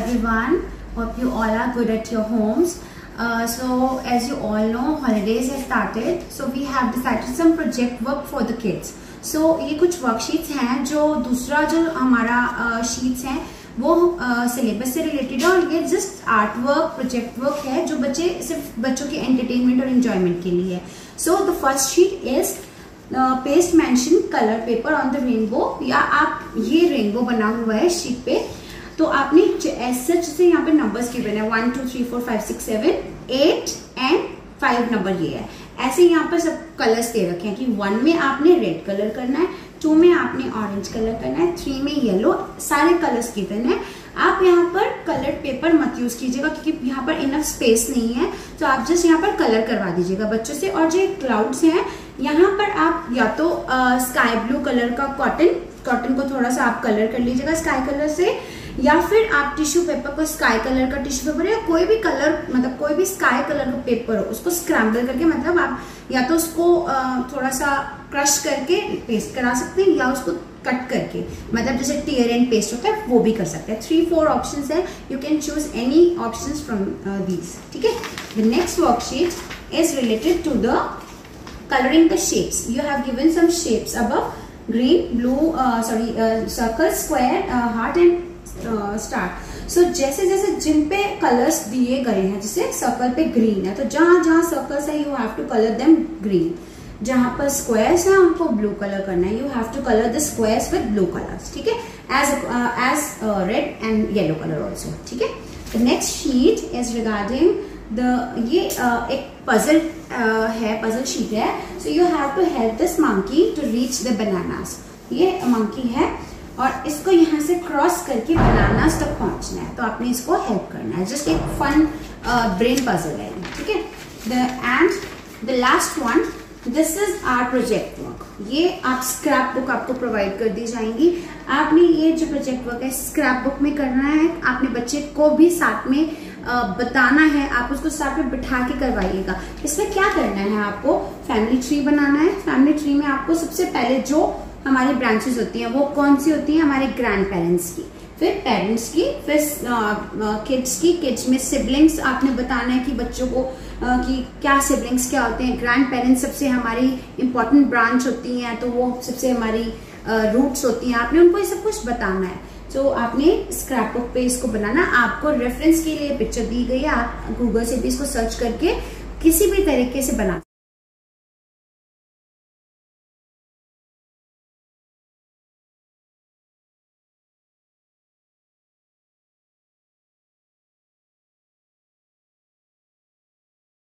everyone. Hope you all are good at your homes. Uh, so as you all know holidays have started. So we have decided some project work for the kids. So कुछ worksheets हैं जो दूसरा जो हमारा sheets uh, हैं वो syllabus uh, से related है और ये just art work project work है जो बच्चे सिर्फ़ बच्चों के एंटरटेनमेंट और एंजॉयमेंट के लिए है। So the first sheet is paste mention colour paper on the rainbow या आप ये रेनबो बना हुआ है शीट पे तो आपने एस सच से यहाँ पे नंबर्स गिवन है. One two three four five six seven eight and five number ये है. ऐसे यहाँ पर सब कलर्स दे रखे हैं कि वन में आपने रेड कलर करना है टू में आपने ऑरेंज कलर करना है थ्री में येलो सारे कलर्स गिवन है. आप यहाँ पर कलर्ड पेपर मत यूज़ कीजिएगा क्योंकि यहाँ पर इनफ स्पेस नहीं है. तो आप जस्ट यहाँ पर कलर करवा दीजिएगा बच्चों से और जो क्लाउड्स हैं, यहाँ पर आप या तो स्काई ब्लू कलर का कॉटन कॉटन को थोड़ा सा आप कलर कर लीजिएगा स्काई कलर से. या फिर आप टिश्यू पेपर को स्काई कलर का टिश्यू पेपर या कोई भी कलर मतलब कोई भी स्काई कलर का पेपर हो उसको स्क्रैम्बल करके मतलब आप या तो उसको थोड़ा सा क्रश करके पेस्ट करा सकते हैं या उसको कट करके। मतलब जैसे टीयर एंड पेस्ट होता है वो भी कर सकते हैं। थ्री फोर ऑप्शन है। You can choose any option from these ठीक है? The next worksheet is related to the you have given some shapes above green blue uh, sorry uh, circle square uh, heart and start so जैसे जैसे जिन पे colours दिए गए हैं जैसे circle पे ग्रीन है तो जहाँ जहाँ सर्कल्स है you have to colour them green जहाँ पर स्क्वायर्स है उनको ब्लू कलर करना है. You have to colour the squares with blue colours ठीक है? As as red and yellow colour also ठीक है? Next sheet is regarding the ये uh, एक पजल uh, है पजल शीट है. So you have to help this monkey to reach the bananas ये monkey है. और इसको यहाँ से क्रॉस करके बनाना तक पहुँचना है। तो आपने इसको हेल्प करना है। जस्ट एक फन ब्रेन पजल है ठीक है? The end the last one this is our project work ये आप स्क्रैप बुक आपको प्रोवाइड कर दी जाएँगी। आपने ये जो प्रोजेक्ट वर्क है स्क्रैप बुक में करना है। आपने बच्चे को भी साथ में बताना है। आप उसको साथ में बिठा के करवाइएगा। इसमें क्या करना है आपको? फैमिली ट्री बनाना है। फैमिली ट्री में आपको सबसे पहले जो हमारी ब्रांचेस होती हैं वो कौन सी होती हैं? हमारे ग्रैंड पेरेंट्स की। फिर पेरेंट्स की फिर किड्स की किड्स में सिबलिंग्स आपने बताना है कि बच्चों को uh, कि क्या सिबलिंग्स क्या होते हैं? ग्रैंड पेरेंट्स सबसे हमारी इंपॉर्टेंट ब्रांच होती हैं तो वो सबसे हमारी रूट्स होती हैं। आपने उनको ये सब कुछ बताना है। तो आपने स्क्रैप बुक पे इसको बनाना। आपको रेफरेंस के लिए पिक्चर दी गई है। आप गूगल से भी इसको सर्च करके किसी भी तरीके से बना